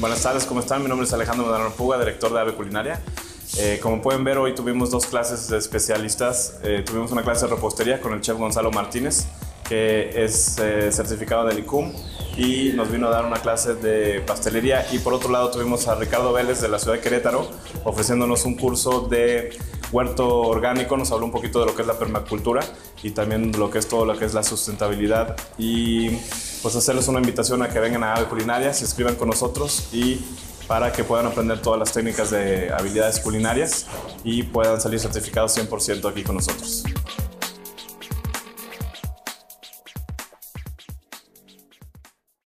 Buenas tardes, ¿cómo están? Mi nombre es Alejandro Medrano Puga, director de Ave Culinaria. Eh, como pueden ver, hoy tuvimos dos clases de especialistas. Eh, tuvimos una clase de repostería con el chef Gonzalo Martínez, que es eh, certificado del ICUM, y nos vino a dar una clase de pastelería. Y por otro lado tuvimos a Ricardo Vélez de la ciudad de Querétaro, ofreciéndonos un curso de huerto orgánico, nos habló un poquito de lo que es la permacultura y también lo que es todo lo que es la sustentabilidad y pues hacerles una invitación a que vengan a Ave Culinaria, se escriban con nosotros y para que puedan aprender todas las técnicas de habilidades culinarias y puedan salir certificados 100% aquí con nosotros.